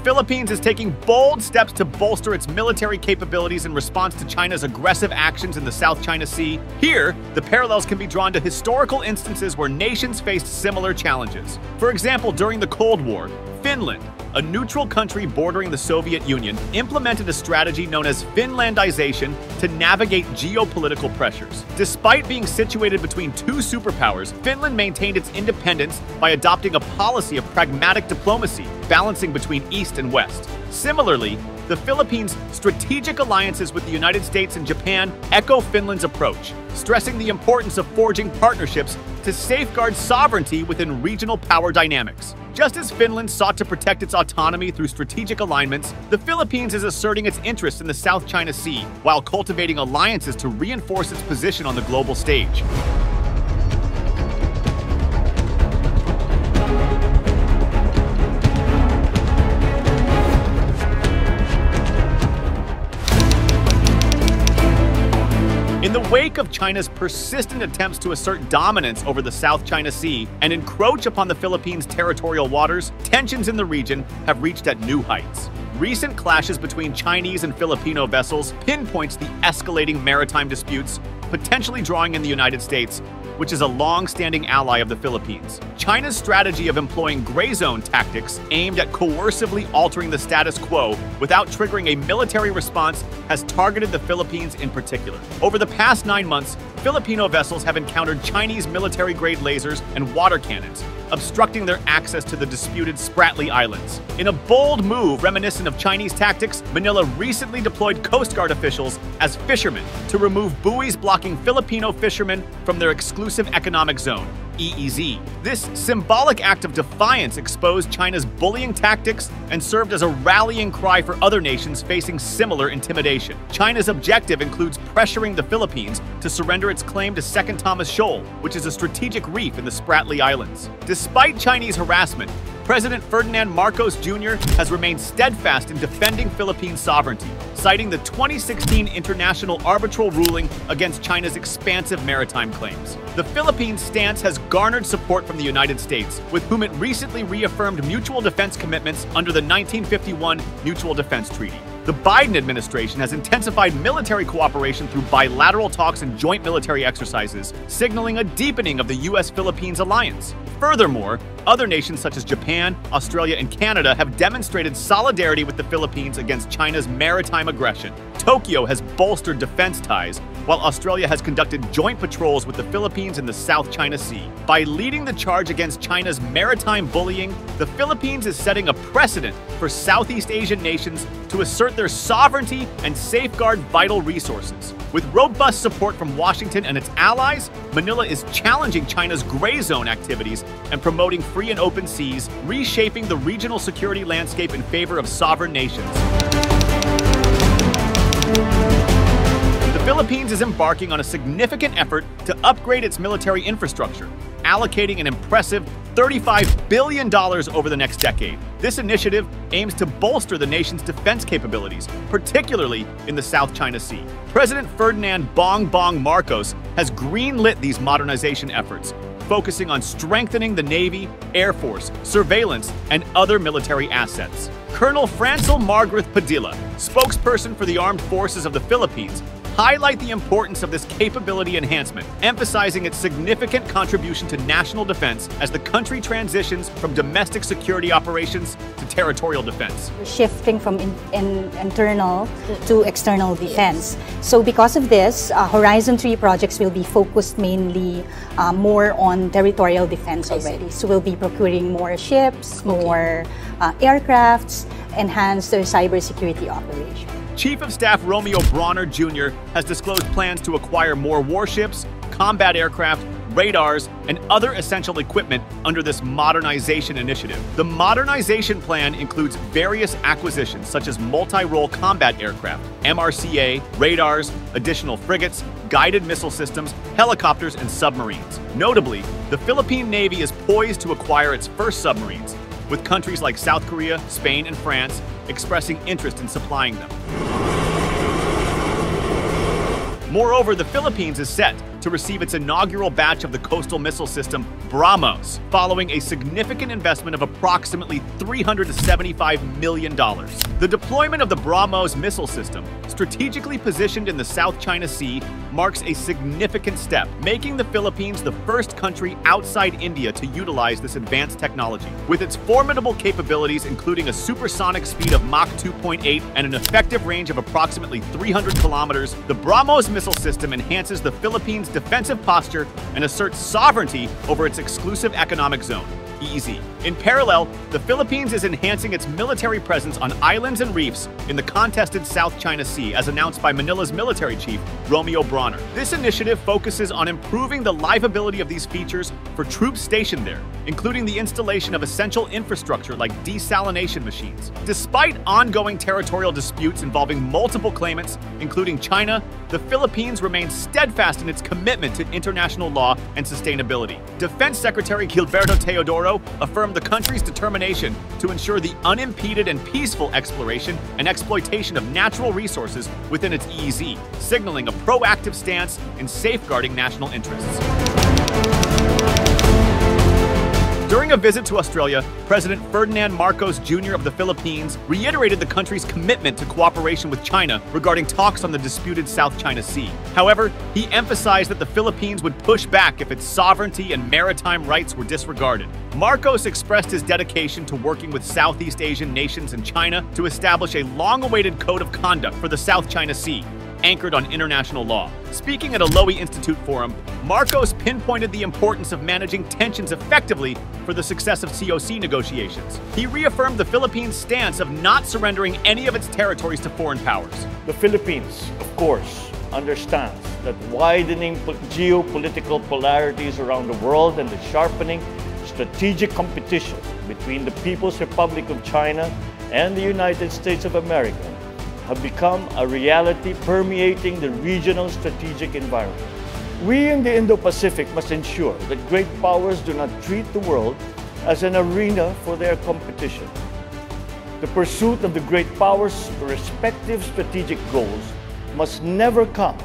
The Philippines is taking bold steps to bolster its military capabilities in response to China's aggressive actions in the South China Sea. Here, the parallels can be drawn to historical instances where nations faced similar challenges. For example, during the Cold War, Finland, a neutral country bordering the Soviet Union, implemented a strategy known as Finlandization to navigate geopolitical pressures. Despite being situated between two superpowers, Finland maintained its independence by adopting a policy of pragmatic diplomacy, balancing between East and West. Similarly, the Philippines' strategic alliances with the United States and Japan echo Finland's approach, stressing the importance of forging partnerships to safeguard sovereignty within regional power dynamics. Just as Finland sought to protect its autonomy through strategic alignments, the Philippines is asserting its interests in the South China Sea while cultivating alliances to reinforce its position on the global stage. Wake of China's persistent attempts to assert dominance over the South China Sea and encroach upon the Philippines' territorial waters, tensions in the region have reached at new heights. Recent clashes between Chinese and Filipino vessels pinpoints the escalating maritime disputes, potentially drawing in the United States which is a long-standing ally of the Philippines. China's strategy of employing gray zone tactics aimed at coercively altering the status quo without triggering a military response has targeted the Philippines in particular. Over the past nine months, Filipino vessels have encountered Chinese military-grade lasers and water cannons, obstructing their access to the disputed Spratly Islands. In a bold move reminiscent of Chinese tactics, Manila recently deployed Coast Guard officials as fishermen to remove buoys blocking Filipino fishermen from their exclusive economic zone. EEZ. This symbolic act of defiance exposed China's bullying tactics and served as a rallying cry for other nations facing similar intimidation. China's objective includes pressuring the Philippines to surrender its claim to Second Thomas Shoal, which is a strategic reef in the Spratly Islands. Despite Chinese harassment, President Ferdinand Marcos Jr. has remained steadfast in defending Philippine sovereignty, citing the 2016 international arbitral ruling against China's expansive maritime claims. The Philippines' stance has garnered support from the United States, with whom it recently reaffirmed mutual defense commitments under the 1951 Mutual Defense Treaty. The Biden administration has intensified military cooperation through bilateral talks and joint military exercises, signaling a deepening of the U.S. Philippines alliance. Furthermore, other nations such as Japan, Australia, and Canada have demonstrated solidarity with the Philippines against China's maritime aggression. Tokyo has bolstered defense ties, while Australia has conducted joint patrols with the Philippines in the South China Sea. By leading the charge against China's maritime bullying, the Philippines is setting a precedent for Southeast Asian nations to assert their sovereignty and safeguard vital resources. With robust support from Washington and its allies, Manila is challenging China's gray zone activities and promoting free and open seas, reshaping the regional security landscape in favor of sovereign nations. The Philippines is embarking on a significant effort to upgrade its military infrastructure, allocating an impressive $35 billion over the next decade. This initiative aims to bolster the nation's defense capabilities, particularly in the South China Sea. President Ferdinand Bong Bong Marcos has greenlit these modernization efforts, focusing on strengthening the Navy, Air Force, surveillance, and other military assets. Colonel Francel Margareth Padilla, spokesperson for the Armed Forces of the Philippines, highlight the importance of this capability enhancement, emphasizing its significant contribution to national defense as the country transitions from domestic security operations to territorial defense. Shifting from in, in internal to external defense. So because of this, uh, Horizon 3 projects will be focused mainly uh, more on territorial defense already. So we'll be procuring more ships, more uh, aircrafts, enhance their cybersecurity operation. Chief of Staff Romeo Brawner Jr. has disclosed plans to acquire more warships, combat aircraft, radars, and other essential equipment under this modernization initiative. The modernization plan includes various acquisitions such as multi-role combat aircraft, MRCA, radars, additional frigates, guided missile systems, helicopters, and submarines. Notably, the Philippine Navy is poised to acquire its first submarines, with countries like South Korea, Spain, and France expressing interest in supplying them. Moreover, the Philippines is set to receive its inaugural batch of the coastal missile system, BrahMos, following a significant investment of approximately $375 million. The deployment of the BrahMos missile system, strategically positioned in the South China Sea, marks a significant step, making the Philippines the first country outside India to utilize this advanced technology. With its formidable capabilities, including a supersonic speed of Mach 2.8 and an effective range of approximately 300 kilometers, the BrahMos missile system enhances the Philippines' defensive posture and asserts sovereignty over its exclusive economic zone. EEZ. In parallel, the Philippines is enhancing its military presence on islands and reefs in the contested South China Sea, as announced by Manila's military chief, Romeo Brawner. This initiative focuses on improving the livability of these features for troops stationed there, including the installation of essential infrastructure like desalination machines. Despite ongoing territorial disputes involving multiple claimants, including China, the Philippines remains steadfast in its commitment to international law and sustainability. Defense Secretary Gilberto Teodoro affirmed the country's determination to ensure the unimpeded and peaceful exploration and exploitation of natural resources within its EEZ, signaling a proactive stance in safeguarding national interests. During a visit to Australia, President Ferdinand Marcos Jr. of the Philippines reiterated the country's commitment to cooperation with China regarding talks on the disputed South China Sea. However, he emphasized that the Philippines would push back if its sovereignty and maritime rights were disregarded. Marcos expressed his dedication to working with Southeast Asian nations and China to establish a long awaited code of conduct for the South China Sea, anchored on international law. Speaking at a Lowy Institute forum, Marcos pinpointed the importance of managing tensions effectively for the success of COC negotiations. He reaffirmed the Philippines' stance of not surrendering any of its territories to foreign powers. The Philippines, of course, understands that widening geopolitical polarities around the world and the sharpening strategic competition between the People's Republic of China and the United States of America have become a reality permeating the regional strategic environment. We in the Indo-Pacific must ensure that great powers do not treat the world as an arena for their competition. The pursuit of the great powers' respective strategic goals must never come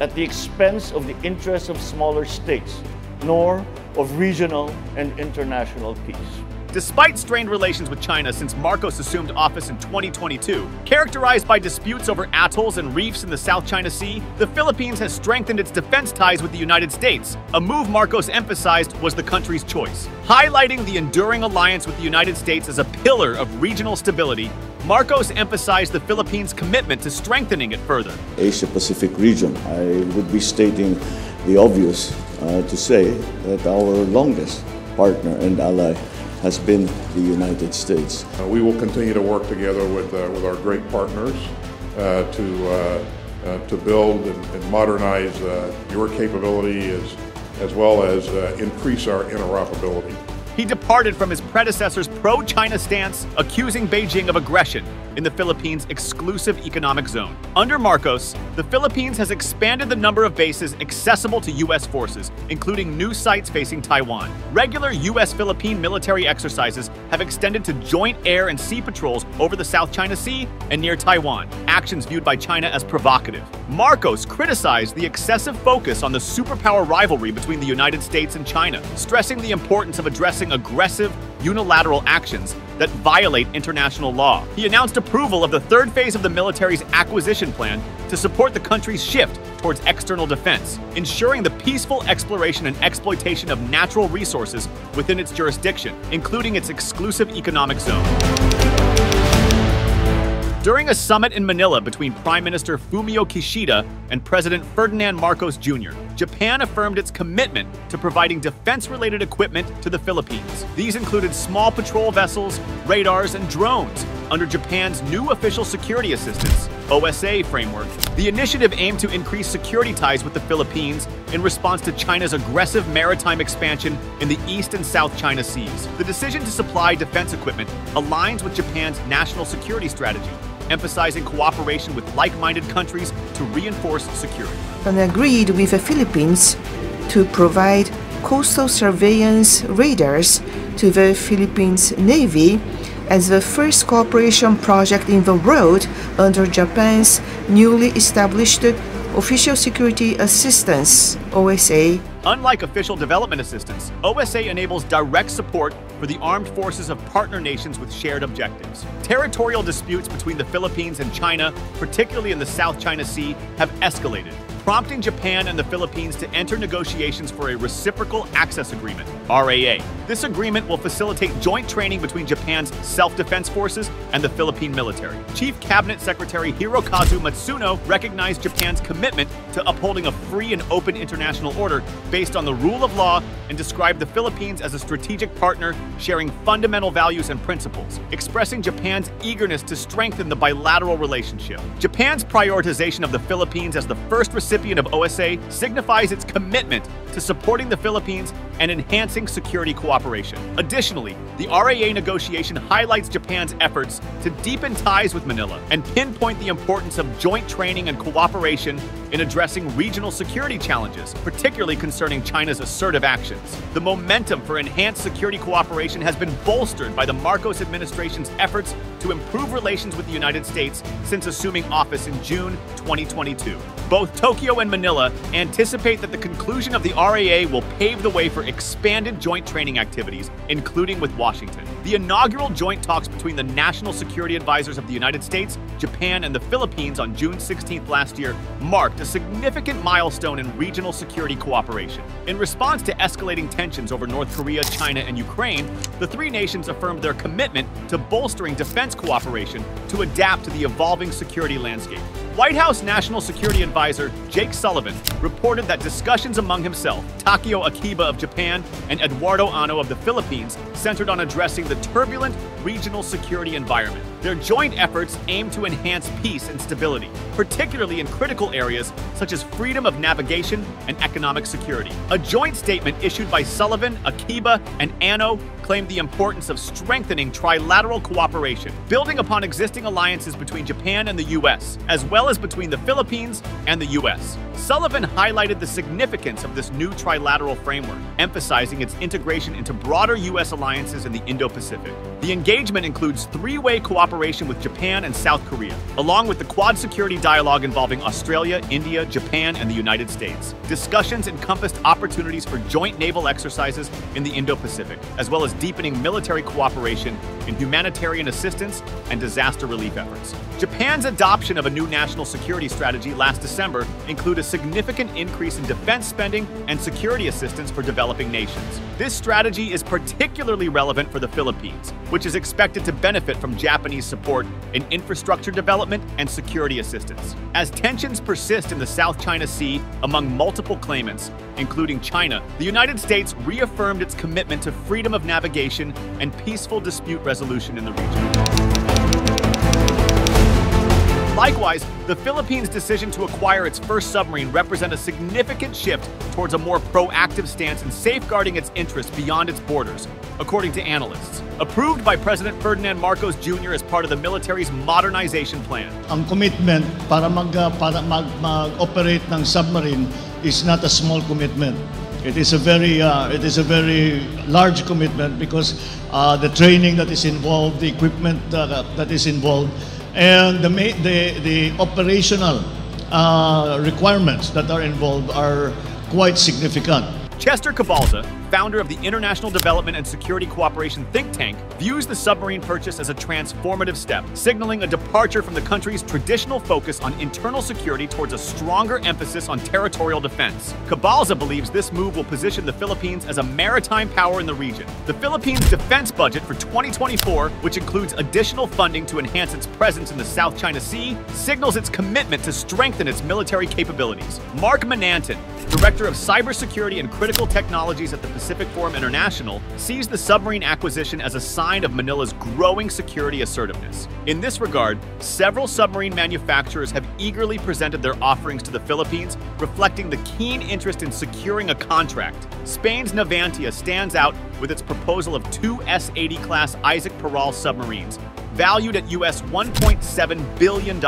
at the expense of the interests of smaller states, nor of regional and international peace. Despite strained relations with China since Marcos assumed office in 2022, characterized by disputes over atolls and reefs in the South China Sea, the Philippines has strengthened its defense ties with the United States, a move Marcos emphasized was the country's choice. Highlighting the enduring alliance with the United States as a pillar of regional stability, Marcos emphasized the Philippines' commitment to strengthening it further. Asia Pacific region, I would be stating the obvious uh, to say that our longest partner and ally has been the United States. Uh, we will continue to work together with, uh, with our great partners uh, to, uh, uh, to build and, and modernize uh, your capability as, as well as increase our interoperability. He departed from his predecessor's pro China stance, accusing Beijing of aggression in the Philippines' exclusive economic zone. Under Marcos, the Philippines has expanded the number of bases accessible to U.S. forces, including new sites facing Taiwan. Regular U.S. Philippine military exercises have extended to joint air and sea patrols over the South China Sea and near Taiwan, actions viewed by China as provocative. Marcos criticized the excessive focus on the superpower rivalry between the United States and China, stressing the importance of addressing aggressive, unilateral actions that violate international law. He announced approval of the third phase of the military's acquisition plan to support the country's shift towards external defense, ensuring the peaceful exploration and exploitation of natural resources within its jurisdiction, including its exclusive economic zone. During a summit in Manila between Prime Minister Fumio Kishida and President Ferdinand Marcos Jr., Japan affirmed its commitment to providing defense-related equipment to the Philippines. These included small patrol vessels, radars, and drones under Japan's new Official Security Assistance OSA framework. The initiative aimed to increase security ties with the Philippines in response to China's aggressive maritime expansion in the East and South China Seas. The decision to supply defense equipment aligns with Japan's national security strategy emphasizing cooperation with like-minded countries to reinforce security. And agreed with the Philippines to provide coastal surveillance radars to the Philippines Navy as the first cooperation project in the world under Japan's newly established Official Security Assistance, OSA. Unlike official development assistance, OSA enables direct support for the armed forces of partner nations with shared objectives. Territorial disputes between the Philippines and China, particularly in the South China Sea, have escalated, prompting Japan and the Philippines to enter negotiations for a Reciprocal Access Agreement, RAA. This agreement will facilitate joint training between Japan's self-defense forces and the Philippine military. Chief Cabinet Secretary Hirokazu Matsuno recognized Japan's commitment to upholding a free and open international order based on the rule of law and described the Philippines as a strategic partner sharing fundamental values and principles, expressing Japan's eagerness to strengthen the bilateral relationship. Japan's prioritization of the Philippines as the first recipient of OSA signifies its commitment to supporting the Philippines and enhancing security cooperation. Additionally, the RAA negotiation highlights Japan's efforts to deepen ties with Manila and pinpoint the importance of joint training and cooperation in addressing regional security challenges, particularly concerning China's assertive actions. The momentum for enhanced security cooperation has been bolstered by the Marcos administration's efforts to improve relations with the United States since assuming office in June 2022. Both Tokyo and Manila anticipate that the conclusion of the RAA will pave the way for expanded joint training activities, including with Washington. The inaugural joint talks between the National Security Advisors of the United States, Japan, and the Philippines on June 16th last year marked a significant milestone in regional security cooperation. In response to escalating tensions over North Korea, China, and Ukraine, the three nations affirmed their commitment to bolstering defense cooperation to adapt to the evolving security landscape. White House National Security Advisor Jake Sullivan reported that discussions among himself, Takeo Akiba of Japan, and Eduardo Ano of the Philippines centered on addressing the turbulent regional security environment. Their joint efforts aim to enhance peace and stability, particularly in critical areas such as freedom of navigation and economic security. A joint statement issued by Sullivan, Akiba, and Ano claimed the importance of strengthening trilateral cooperation, building upon existing alliances between Japan and the U.S., as well as between the Philippines and the U.S. Sullivan highlighted the significance of this new trilateral framework, emphasizing its integration into broader U.S. alliances in the Indo-Pacific. The engagement includes three-way cooperation with Japan and South Korea, along with the Quad Security Dialogue involving Australia, India, Japan, and the United States. Discussions encompassed opportunities for joint naval exercises in the Indo-Pacific, as well as deepening military cooperation in humanitarian assistance and disaster relief efforts. Japan's adoption of a new national security strategy last December included a significant increase in defense spending and security assistance for developing nations. This strategy is particularly relevant for the Philippines, which is expected to benefit from Japanese support in infrastructure development and security assistance. As tensions persist in the South China Sea among multiple claimants, including China, the United States reaffirmed its commitment to freedom of navigation and peaceful dispute resolution in the region. Likewise, the Philippines' decision to acquire its first submarine represent a significant shift towards a more proactive stance in safeguarding its interests beyond its borders, according to analysts. Approved by President Ferdinand Marcos Jr. as part of the military's modernization plan. Ang commitment para mag uh, para mag, mag-operate ng submarine is not a small commitment. It is a very uh, it is a very large commitment because uh, the training that is involved, the equipment uh, that is involved, and the the, the operational uh, requirements that are involved are quite significant. Chester Cabalza, founder of the International Development and Security Cooperation think tank, views the submarine purchase as a transformative step, signaling a departure from the country's traditional focus on internal security towards a stronger emphasis on territorial defense. Cabalza believes this move will position the Philippines as a maritime power in the region. The Philippines' defense budget for 2024, which includes additional funding to enhance its presence in the South China Sea, signals its commitment to strengthen its military capabilities. Mark Manantan, Director of Cybersecurity and Critical Technologies at the Pacific Forum International, sees the submarine acquisition as a sign of Manila's growing security assertiveness. In this regard, several submarine manufacturers have eagerly presented their offerings to the Philippines, reflecting the keen interest in securing a contract. Spain's Navantia stands out with its proposal of two S-80 class Isaac Peral submarines, valued at US $1.7 billion.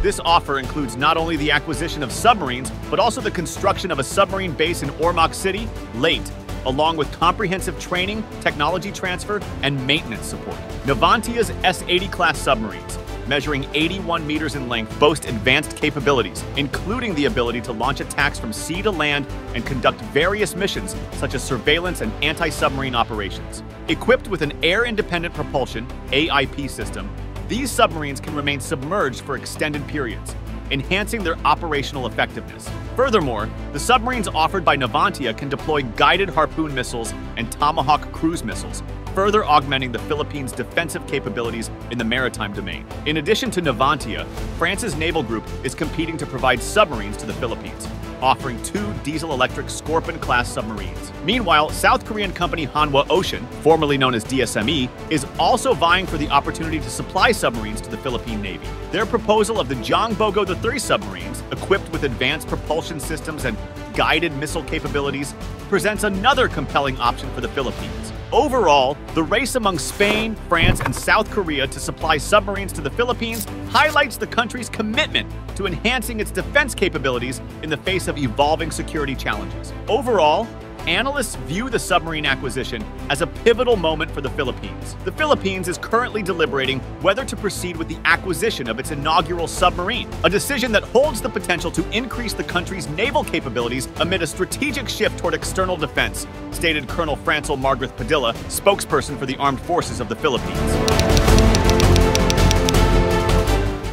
This offer includes not only the acquisition of submarines, but also the construction of a submarine base in Ormoc City, Leyte, along with comprehensive training, technology transfer, and maintenance support. Navantia's S-80 class submarines, measuring 81 meters in length, boast advanced capabilities, including the ability to launch attacks from sea to land and conduct various missions such as surveillance and anti-submarine operations. Equipped with an air-independent propulsion AIP system, these submarines can remain submerged for extended periods, enhancing their operational effectiveness. Furthermore, the submarines offered by Navantia can deploy guided Harpoon missiles and Tomahawk cruise missiles, further augmenting the Philippines' defensive capabilities in the maritime domain. In addition to Navantia, France's naval group is competing to provide submarines to the Philippines, offering two diesel-electric Scorpion-class submarines. Meanwhile, South Korean company Hanwha Ocean, formerly known as DSME, is also vying for the opportunity to supply submarines to the Philippine Navy. Their proposal of the Jangbogo III submarines, equipped with advanced propulsion systems and guided missile capabilities, presents another compelling option for the Philippines. Overall, the race among Spain, France, and South Korea to supply submarines to the Philippines highlights the country's commitment to enhancing its defense capabilities in the face of evolving security challenges. Overall, analysts view the submarine acquisition as a pivotal moment for the Philippines. The Philippines is currently deliberating whether to proceed with the acquisition of its inaugural submarine, a decision that holds the potential to increase the country's naval capabilities amid a strategic shift toward external defense, stated Colonel Francel Margareth Padilla, spokesperson for the Armed Forces of the Philippines.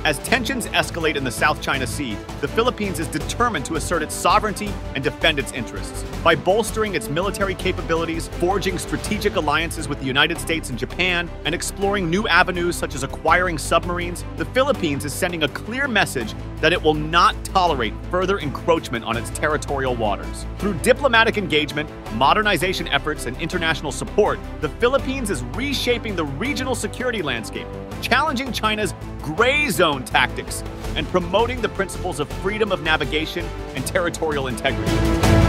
As tensions escalate in the South China Sea, the Philippines is determined to assert its sovereignty and defend its interests. By bolstering its military capabilities, forging strategic alliances with the United States and Japan, and exploring new avenues such as acquiring submarines, the Philippines is sending a clear message that it will not tolerate further encroachment on its territorial waters. Through diplomatic engagement, modernization efforts, and international support, the Philippines is reshaping the regional security landscape, challenging China's gray zone tactics, and promoting the principles of freedom of navigation and territorial integrity.